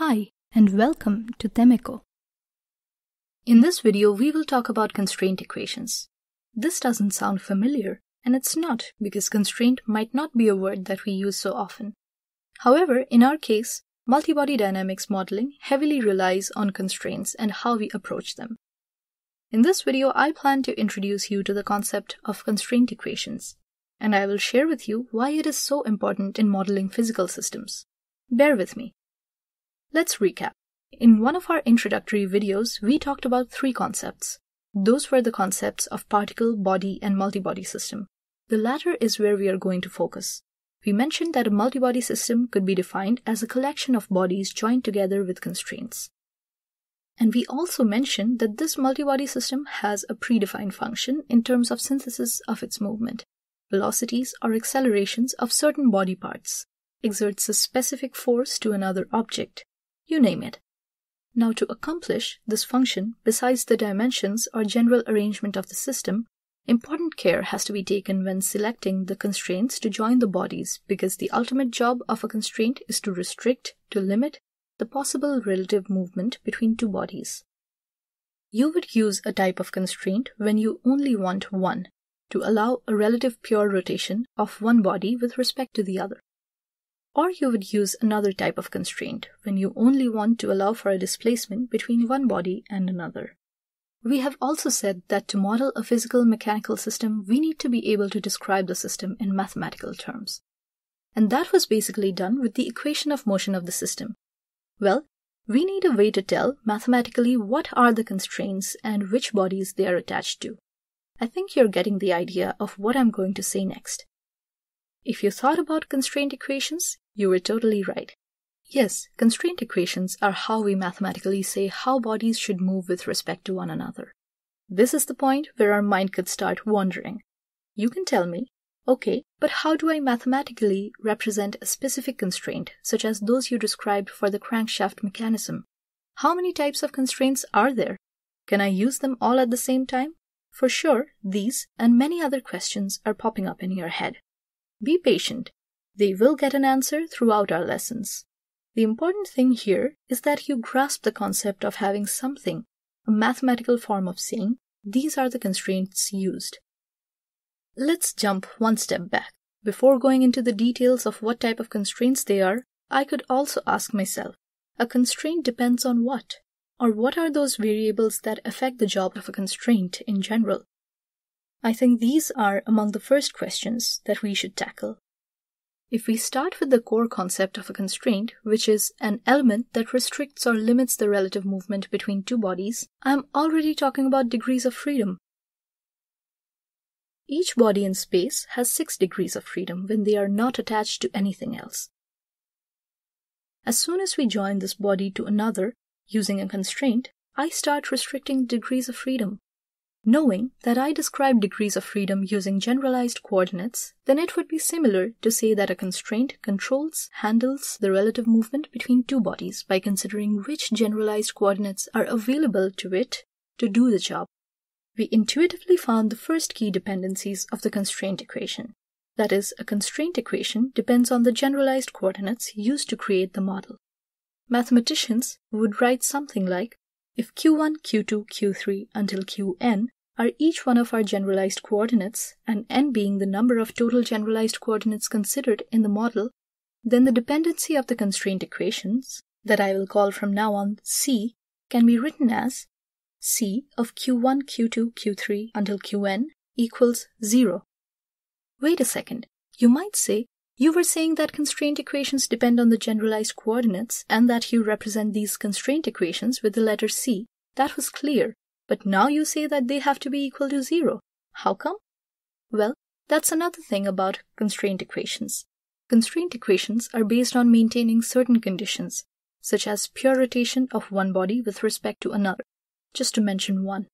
Hi, and welcome to Temeko. In this video, we will talk about constraint equations. This doesn't sound familiar, and it's not because constraint might not be a word that we use so often. However, in our case, multibody dynamics modeling heavily relies on constraints and how we approach them. In this video, I plan to introduce you to the concept of constraint equations, and I will share with you why it is so important in modeling physical systems. Bear with me. Let's recap. In one of our introductory videos, we talked about three concepts. Those were the concepts of particle, body, and multibody system. The latter is where we are going to focus. We mentioned that a multibody system could be defined as a collection of bodies joined together with constraints. And we also mentioned that this multibody system has a predefined function in terms of synthesis of its movement, velocities or accelerations of certain body parts, exerts a specific force to another object, you name it. Now, to accomplish this function, besides the dimensions or general arrangement of the system, important care has to be taken when selecting the constraints to join the bodies because the ultimate job of a constraint is to restrict, to limit, the possible relative movement between two bodies. You would use a type of constraint when you only want one, to allow a relative pure rotation of one body with respect to the other. Or you would use another type of constraint when you only want to allow for a displacement between one body and another. We have also said that to model a physical mechanical system, we need to be able to describe the system in mathematical terms. And that was basically done with the equation of motion of the system. Well, we need a way to tell mathematically what are the constraints and which bodies they are attached to. I think you're getting the idea of what I'm going to say next. If you thought about constraint equations, you were totally right. Yes, constraint equations are how we mathematically say how bodies should move with respect to one another. This is the point where our mind could start wandering. You can tell me, okay, but how do I mathematically represent a specific constraint, such as those you described for the crankshaft mechanism? How many types of constraints are there? Can I use them all at the same time? For sure, these and many other questions are popping up in your head. Be patient. They will get an answer throughout our lessons. The important thing here is that you grasp the concept of having something, a mathematical form of saying, these are the constraints used. Let's jump one step back. Before going into the details of what type of constraints they are, I could also ask myself, a constraint depends on what? Or what are those variables that affect the job of a constraint in general? I think these are among the first questions that we should tackle. If we start with the core concept of a constraint, which is an element that restricts or limits the relative movement between two bodies, I'm already talking about degrees of freedom. Each body in space has six degrees of freedom when they are not attached to anything else. As soon as we join this body to another using a constraint, I start restricting degrees of freedom. Knowing that I describe degrees of freedom using generalized coordinates, then it would be similar to say that a constraint controls, handles the relative movement between two bodies by considering which generalized coordinates are available to it to do the job. We intuitively found the first key dependencies of the constraint equation. That is, a constraint equation depends on the generalized coordinates used to create the model. Mathematicians would write something like if q1, q2, q3 until qn are each one of our generalized coordinates, and n being the number of total generalized coordinates considered in the model, then the dependency of the constraint equations, that I will call from now on C, can be written as C of q1, q2, q3 until qn equals 0. Wait a second. You might say, you were saying that constraint equations depend on the generalized coordinates and that you represent these constraint equations with the letter C. That was clear. But now you say that they have to be equal to zero. How come? Well, that's another thing about constraint equations. Constraint equations are based on maintaining certain conditions, such as pure rotation of one body with respect to another, just to mention one.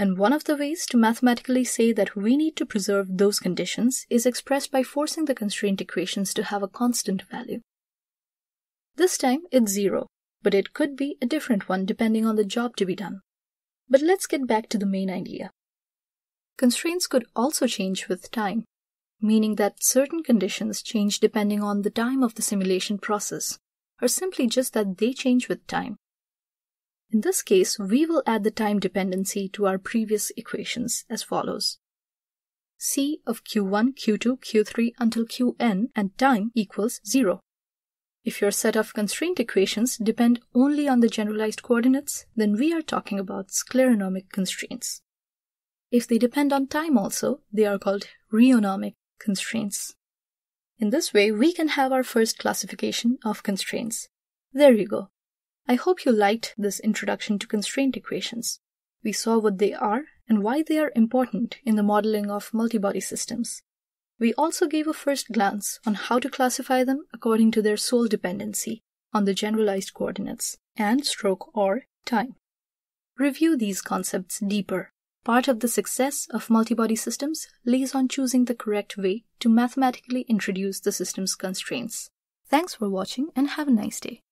And one of the ways to mathematically say that we need to preserve those conditions is expressed by forcing the constraint equations to have a constant value. This time it's zero, but it could be a different one depending on the job to be done. But let's get back to the main idea. Constraints could also change with time, meaning that certain conditions change depending on the time of the simulation process. or simply just that they change with time. In this case, we will add the time dependency to our previous equations as follows. C of Q1, Q2, Q3 until Qn and time equals 0. If your set of constraint equations depend only on the generalized coordinates, then we are talking about scleronomic constraints. If they depend on time also, they are called rheonomic constraints. In this way, we can have our first classification of constraints. There you go. I hope you liked this introduction to constraint equations. We saw what they are and why they are important in the modeling of multibody systems. We also gave a first glance on how to classify them according to their sole dependency on the generalized coordinates and stroke or time. Review these concepts deeper Part of the success of multibody systems lays on choosing the correct way to mathematically introduce the system's constraints. Thanks for watching and have a nice day.